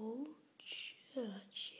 old church.